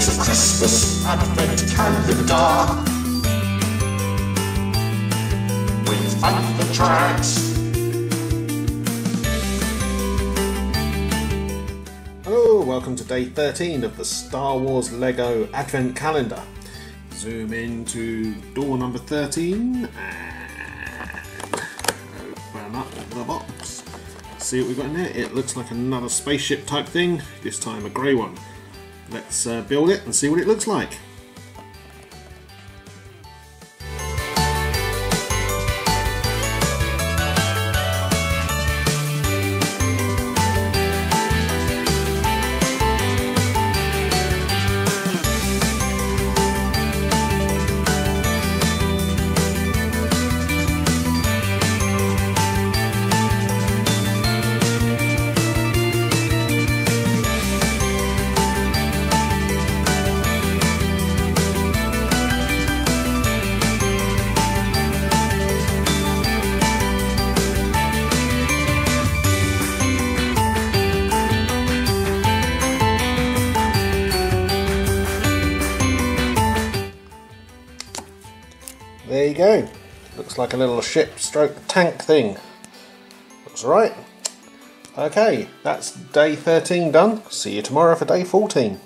It's Christmas advent calendar Fantha Tracks. Hello, welcome to day 13 of the Star Wars Lego Advent Calendar. Zoom into door number 13 and open up the box. See what we've got in there? It looks like another spaceship type thing, this time a grey one. Let's uh, build it and see what it looks like. There you go. Looks like a little ship stroke tank thing. Looks right. Okay, that's day 13 done. See you tomorrow for day 14.